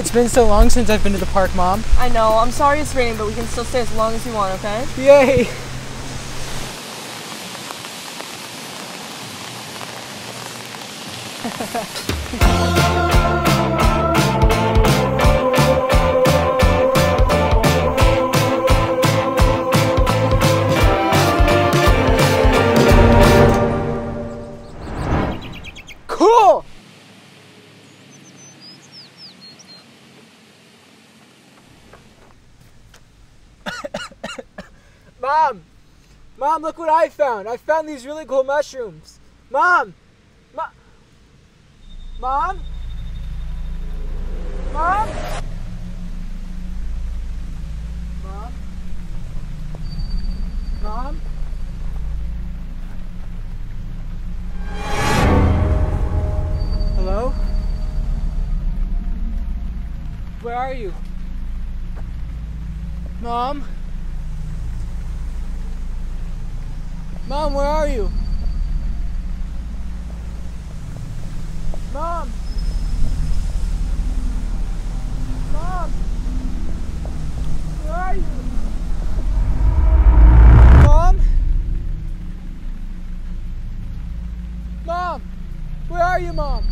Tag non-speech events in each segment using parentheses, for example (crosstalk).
It's been so long since I've been to the park, Mom. I know. I'm sorry it's raining, but we can still stay as long as you want, okay? Yay! (laughs) Mom! Mom, look what I found! I found these really cool mushrooms! Mom! Mom! Mom? Mom? Mom? Mom? Hello? Where are you? Mom? Mom, where are you? Mom! Mom! Where are you? Mom? Mom! Where are you, Mom?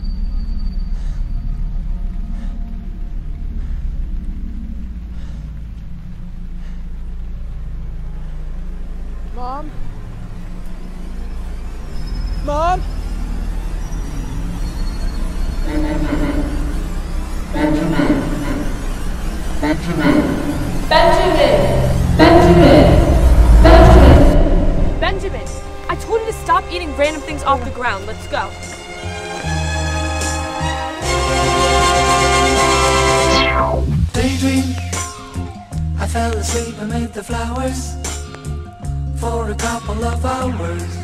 Mom? Mom? Benjamin! Benjamin! Benjamin! Benjamin! Benjamin. I told you to stop eating random things off the ground. Let's go. Daydream. I fell asleep amid the flowers for a couple of hours